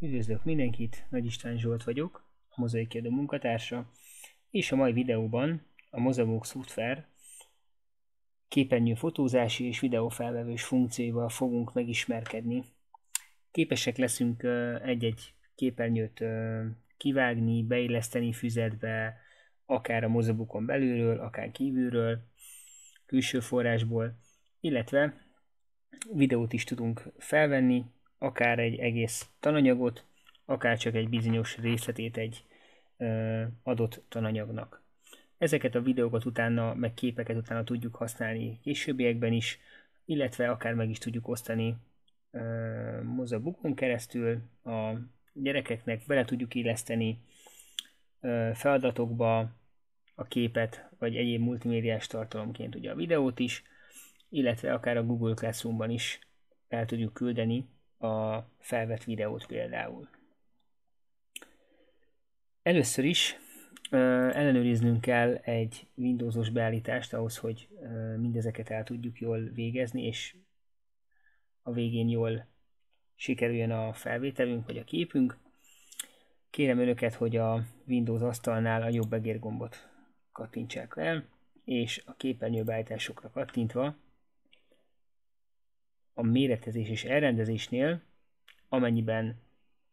Üdvözlök mindenkit, Nagy István Zsolt vagyok, a Mozaik Kiadó munkatársa, és a mai videóban a Mozabook Software képernyő fotózási és videófelvevős funkcióival fogunk megismerkedni. Képesek leszünk egy-egy képernyőt kivágni, beilleszteni füzetbe, akár a Mozabookon belülről, akár kívülről, külső forrásból, illetve videót is tudunk felvenni, akár egy egész tananyagot, akár csak egy bizonyos részletét egy ö, adott tananyagnak. Ezeket a videókat utána, meg képeket utána tudjuk használni későbbiekben is, illetve akár meg is tudjuk osztani uh, mozabukon keresztül a gyerekeknek, bele tudjuk illeszteni uh, feladatokba a képet, vagy egyéb multimédiás tartalomként ugye a videót is, illetve akár a Google Classroomban is el tudjuk küldeni a felvett videót például. Először is ellenőriznünk kell egy Windowsos beállítást ahhoz, hogy mindezeket el tudjuk jól végezni, és a végén jól sikerüljön a felvételünk vagy a képünk. Kérem önöket, hogy a Windows asztalnál a jobb egérgombot kattintsák el, és a képernyőbeállításokra kattintva a méretezés és elrendezésnél, amennyiben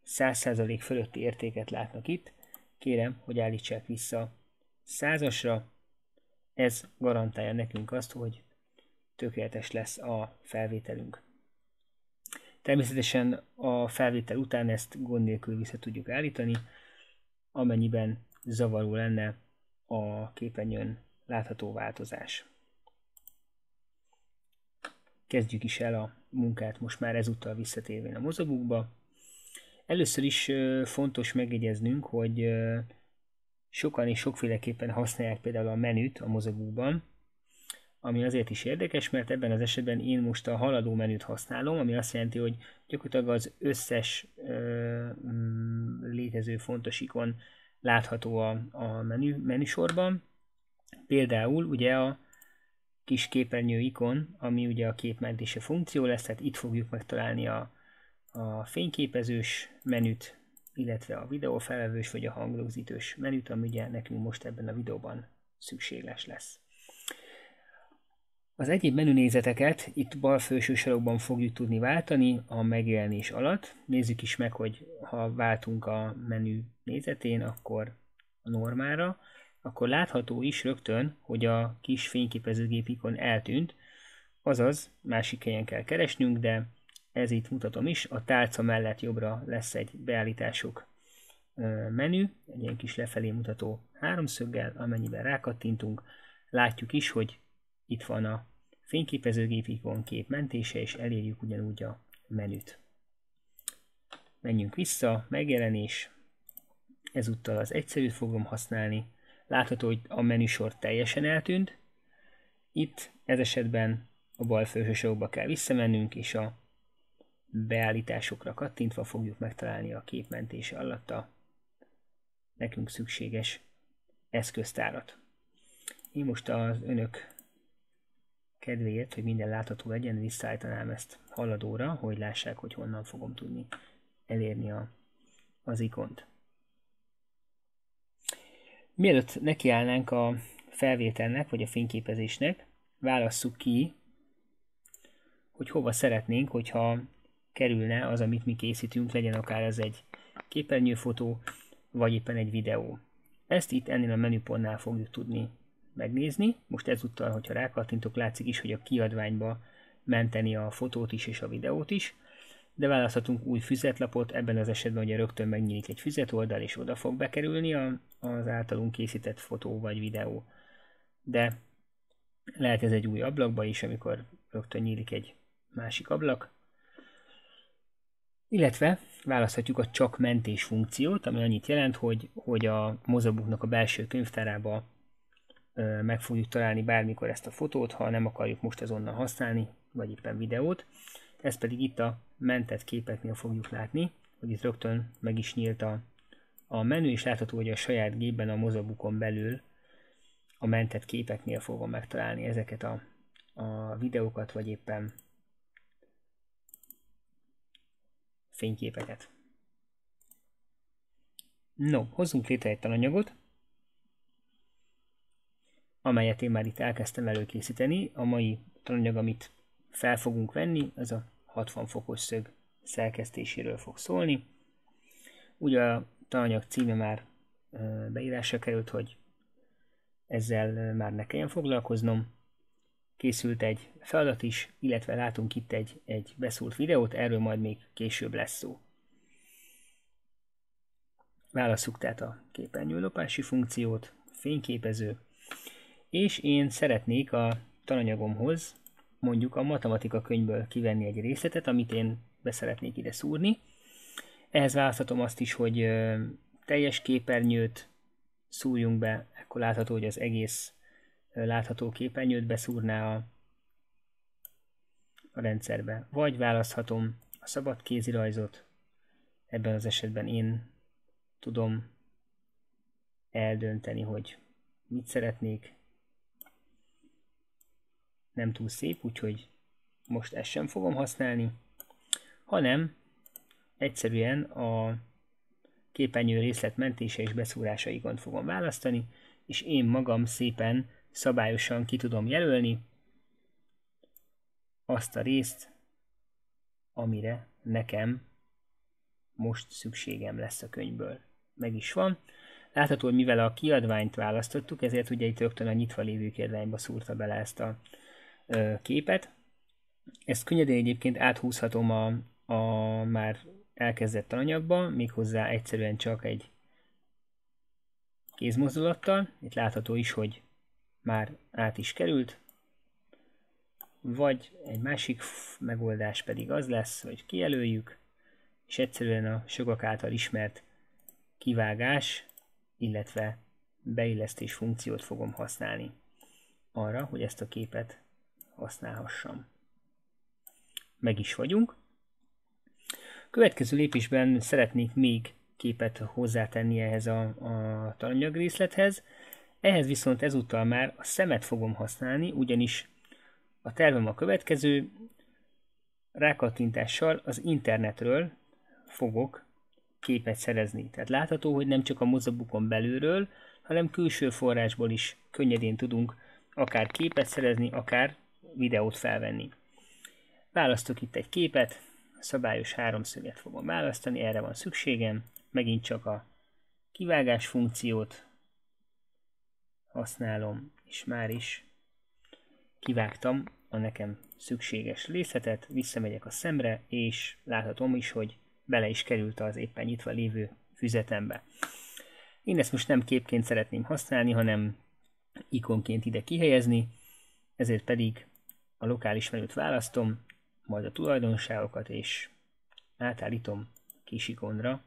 100% fölötti értéket látnak itt, kérem, hogy állítsák vissza százasra. Ez garantálja nekünk azt, hogy tökéletes lesz a felvételünk. Természetesen a felvétel után ezt gond nélkül vissza tudjuk állítani, amennyiben zavaró lenne a képernyőn látható változás. Kezdjük is el a munkát most már ezúttal visszatérvén a mozogukba. Először is fontos megjegyeznünk, hogy sokan és sokféleképpen használják például a menüt a mozogóban, ami azért is érdekes, mert ebben az esetben én most a haladó menüt használom, ami azt jelenti, hogy gyakorlatilag az összes ö, mm, létező fontos ikon látható a, a menü, menüsorban. Például ugye a kis képernyő ikon, ami ugye a képmentése funkció lesz, tehát itt fogjuk megtalálni a, a fényképezős menüt, illetve a videófelvevős vagy a hangrögzítős menüt, ami ugye nekünk most ebben a videóban szükséges lesz. Az egyéb menünézeteket itt bal felső sarokban fogjuk tudni váltani a megjelenés alatt. Nézzük is meg, hogy ha váltunk a menü nézetén, akkor a normára, akkor látható is rögtön, hogy a kis fényképezőgép ikon eltűnt, azaz másik helyen kell keresnünk, de ez itt mutatom is, a tálca mellett jobbra lesz egy beállítások menü, egy ilyen kis lefelé mutató háromszöggel, amennyiben rákattintunk, látjuk is, hogy itt van a fényképezőgép ikon kép mentése, és elérjük ugyanúgy a menüt. Menjünk vissza, megjelenés, ezúttal az egyszerűt fogom használni, látható, hogy a menüsor teljesen eltűnt, itt ez esetben a bal felső kell visszamennünk, és a beállításokra kattintva fogjuk megtalálni a képmentése alatt a nekünk szükséges eszköztárat. Én most az önök kedvéért, hogy minden látható legyen, visszaállítanám ezt haladóra, hogy lássák, hogy honnan fogom tudni elérni a, az ikont. Mielőtt nekiállnánk a felvételnek, vagy a fényképezésnek, válasszuk ki, hogy hova szeretnénk, hogyha kerülne az, amit mi készítünk, legyen akár ez egy képernyőfotó, vagy éppen egy videó. Ezt itt ennél a menüpontnál fogjuk tudni megnézni. Most ezúttal, hogyha rákattintok, látszik is, hogy a kiadványba menteni a fotót is és a videót is, de választhatunk új füzetlapot, ebben az esetben ugye rögtön megnyílik egy füzetoldal, és oda fog bekerülni a, az általunk készített fotó vagy videó. De lehet ez egy új ablakba is, amikor rögtön nyílik egy másik ablak, illetve választhatjuk a csak mentés funkciót, ami annyit jelent, hogy, hogy a mozabuknak a belső könyvtárába meg fogjuk találni bármikor ezt a fotót, ha nem akarjuk most azonnal használni, vagy éppen videót. Ez pedig itt a mentett képeknél fogjuk látni, hogy itt rögtön meg is nyílt a, a menü, és látható, hogy a saját gépben a mozabukon belül a mentett képeknél fogom megtalálni ezeket a, a videókat, vagy éppen fényképeket. No, hozzunk létre egy tananyagot, amelyet én már itt elkezdtem előkészíteni. A mai tananyag, amit fel fogunk venni, az a 60 fokos szög szerkesztéséről fog szólni. Ugye tananyag címe már beírásra került, hogy ezzel már ne kelljen foglalkoznom. Készült egy feladat is, illetve látunk itt egy, egy beszúrt videót, erről majd még később lesz szó. Válasszuk tehát a képernyőlopási funkciót, fényképező, és én szeretnék a tananyagomhoz mondjuk a matematika könyvből kivenni egy részletet, amit én beszeretnék ide szúrni. Ehhez választhatom azt is, hogy teljes képernyőt szúrjunk be, akkor látható, hogy az egész látható képernyőt beszúrná a, a rendszerbe. Vagy választhatom a szabad kézirajzot, ebben az esetben én tudom eldönteni, hogy mit szeretnék. Nem túl szép, úgyhogy most ezt sem fogom használni, hanem egyszerűen a képernyő részlet mentése és beszúrása igont fogom választani, és én magam szépen szabályosan ki tudom jelölni azt a részt, amire nekem most szükségem lesz a könyvből. Meg is van. Látható, hogy mivel a kiadványt választottuk, ezért ugye itt rögtön a nyitva lévő kiadványba szúrta bele ezt a ö, képet. Ezt könnyedén egyébként áthúzhatom a, a már elkezdett anyagba, méghozzá egyszerűen csak egy kézmozdulattal. Itt látható is, hogy már át is került. Vagy egy másik megoldás pedig az lesz, hogy kijelöljük, és egyszerűen a sokak által ismert kivágás, illetve beillesztés funkciót fogom használni arra, hogy ezt a képet használhassam. Meg is vagyunk. Következő lépésben szeretnék még képet hozzátenni ehhez a, a tananyagrészlethez. Ehhez viszont ezúttal már a szemet fogom használni, ugyanis a tervem a következő, rákattintással az internetről fogok képet szerezni. Tehát látható, hogy nem csak a mozabukon belülről, hanem külső forrásból is könnyedén tudunk akár képet szerezni, akár videót felvenni. Választok itt egy képet, szabályos háromszöget fogom választani, erre van szükségem, megint csak a kivágás funkciót használom, és már is kivágtam a nekem szükséges részletet, visszamegyek a szemre, és láthatom is, hogy bele is került az éppen nyitva lévő füzetembe. Én ezt most nem képként szeretném használni, hanem ikonként ide kihelyezni, ezért pedig a lokális menüt választom, majd a tulajdonságokat, és átállítom kis ikonra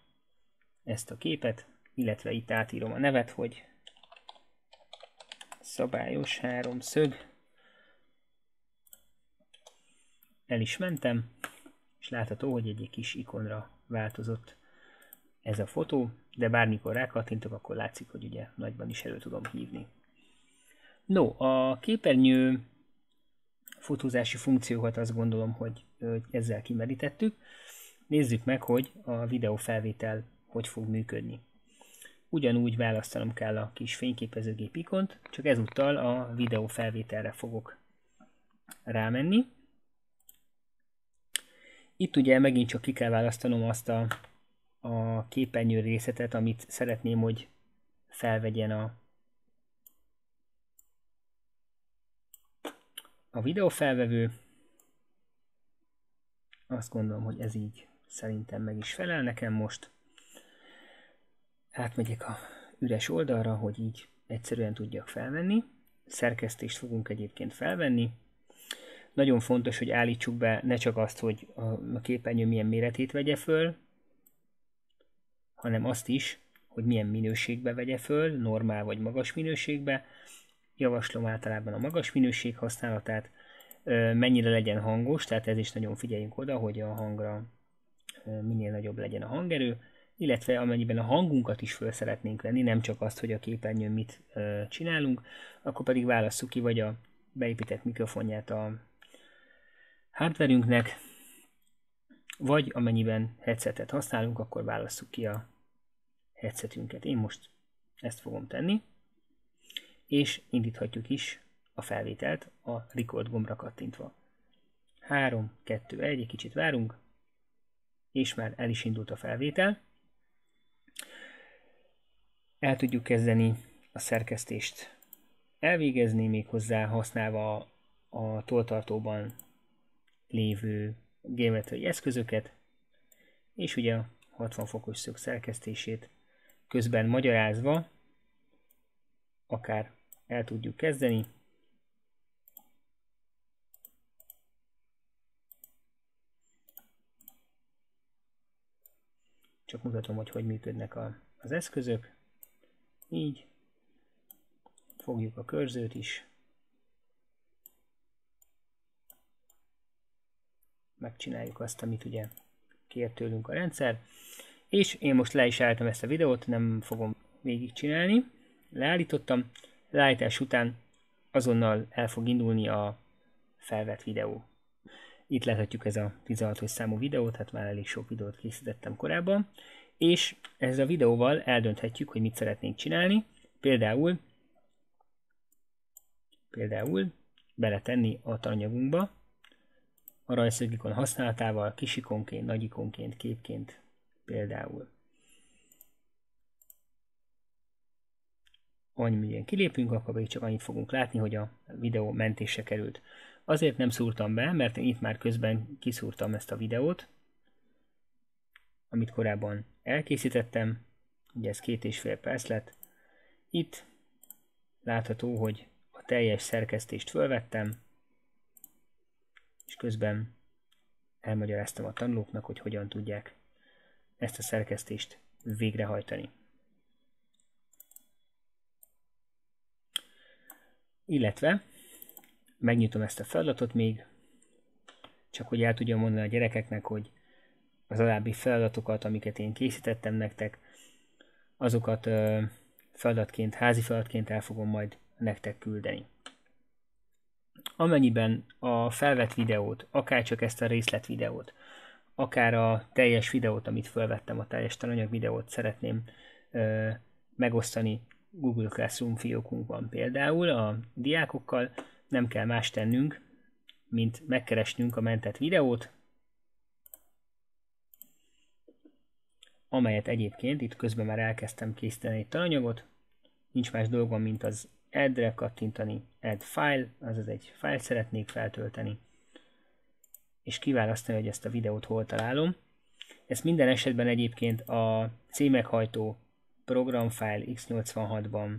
ezt a képet, illetve itt átírom a nevet, hogy szabályos háromszög. El is mentem, és látható, hogy egy kis ikonra változott ez a fotó, de bármikor rákattintok, akkor látszik, hogy ugye nagyban is elő tudom hívni. No, a képernyő fotózási funkciókat azt gondolom, hogy ezzel kimerítettük. Nézzük meg, hogy a videófelvétel hogy fog működni. Ugyanúgy választanom kell a kis fényképezőgép ikont, csak ezúttal a videófelvételre fogok rámenni. Itt ugye megint csak ki kell választanom azt a, a képernyő részletet, amit szeretném, hogy felvegyen a, a videófelvevő. Azt gondolom, hogy ez így szerintem meg is felel nekem most. Átmegyek a üres oldalra, hogy így egyszerűen tudjak felvenni. Szerkesztést fogunk egyébként felvenni. Nagyon fontos, hogy állítsuk be ne csak azt, hogy a képernyő milyen méretét vegye föl, hanem azt is, hogy milyen minőségbe vegye föl, normál vagy magas minőségbe. Javaslom általában a magas minőség használatát, mennyire legyen hangos, tehát ez is nagyon figyeljünk oda, hogy a hangra minél nagyobb legyen a hangerő, illetve amennyiben a hangunkat is föl szeretnénk venni, nem csak azt, hogy a képernyőn mit csinálunk, akkor pedig válasszuk ki vagy a beépített mikrofonját a hardverünknek, vagy amennyiben headsetet használunk, akkor válasszuk ki a headsetünket. Én most ezt fogom tenni, és indíthatjuk is a felvételt a record gombra kattintva. 3, 2, 1, egy kicsit várunk, és már el is indult a felvétel. El tudjuk kezdeni a szerkesztést elvégezni, méghozzá használva a, toltartóban lévő geometriai eszközöket, és ugye a 60 fokos szög szerkesztését közben magyarázva akár el tudjuk kezdeni. Csak mutatom, hogy hogy működnek a, az eszközök. Így. Fogjuk a körzőt is. Megcsináljuk azt, amit ugye kér tőlünk a rendszer. És én most le is álltam ezt a videót, nem fogom végigcsinálni. Leállítottam, leállítás után azonnal el fog indulni a felvett videó. Itt láthatjuk ez a 16 számú videót, hát már elég sok videót készítettem korábban, és ezzel a videóval eldönthetjük, hogy mit szeretnénk csinálni. Például, például beletenni a tananyagunkba, a rajzszögikon használatával, kisikonként, nagyikonként, képként például. Amennyiben kilépünk, akkor még csak annyit fogunk látni, hogy a videó mentése került. Azért nem szúrtam be, mert én itt már közben kiszúrtam ezt a videót, amit korábban elkészítettem, ugye ez két és fél perc lett. Itt látható, hogy a teljes szerkesztést fölvettem, és közben elmagyaráztam a tanulóknak, hogy hogyan tudják ezt a szerkesztést végrehajtani. Illetve megnyitom ezt a feladatot még, csak hogy el tudjam mondani a gyerekeknek, hogy az alábbi feladatokat, amiket én készítettem nektek, azokat ö, feladatként, házi feladatként el fogom majd nektek küldeni. Amennyiben a felvett videót, akár csak ezt a részlet videót, akár a teljes videót, amit felvettem, a teljes tananyag videót szeretném ö, megosztani Google Classroom fiókunkban például a diákokkal, nem kell más tennünk, mint megkeresnünk a mentett videót, amelyet egyébként itt közben már elkezdtem készíteni egy tananyagot, nincs más dolgom, mint az add-re kattintani, add file, azaz egy file szeretnék feltölteni, és kiválasztani, hogy ezt a videót hol találom. Ezt minden esetben egyébként a címekhajtó programfile x86-ban,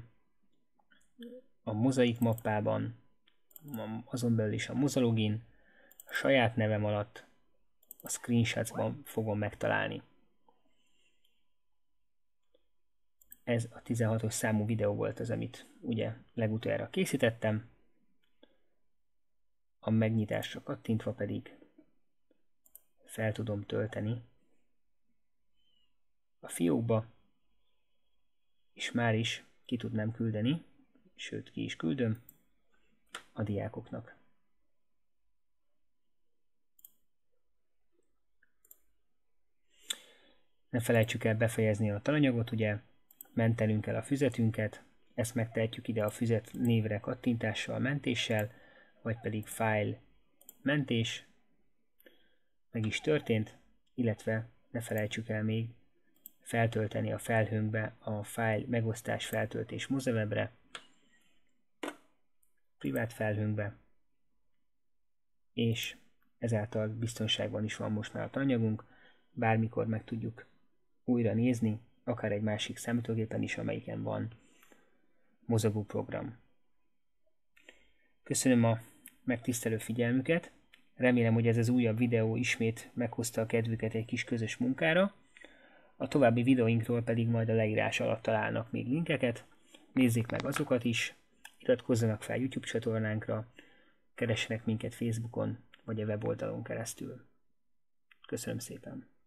a mozaik mappában, azon belül is a mozalogin, a saját nevem alatt a screenshotsban fogom megtalálni. Ez a 16-os számú videó volt az, amit ugye legutoljára készítettem. A megnyitásra kattintva pedig fel tudom tölteni a fiókba, és már is ki tudnám küldeni, sőt ki is küldöm a diákoknak. Ne felejtsük el befejezni a talanyagot, ugye mentelünk el a füzetünket, ezt megtehetjük ide a füzet névre kattintással, mentéssel, vagy pedig file mentés, meg is történt, illetve ne felejtsük el még feltölteni a felhőnkbe a file megosztás feltöltés mozewebre, privát felhőnkbe, és ezáltal biztonságban is van most már a anyagunk, bármikor meg tudjuk újra nézni, akár egy másik számítógépen is, amelyiken van mozogó program. Köszönöm a megtisztelő figyelmüket, remélem, hogy ez az újabb videó ismét meghozta a kedvüket egy kis közös munkára, a további videóinkról pedig majd a leírás alatt találnak még linkeket, nézzék meg azokat is, iratkozzanak fel YouTube csatornánkra, keressenek minket Facebookon vagy a weboldalon keresztül. Köszönöm szépen!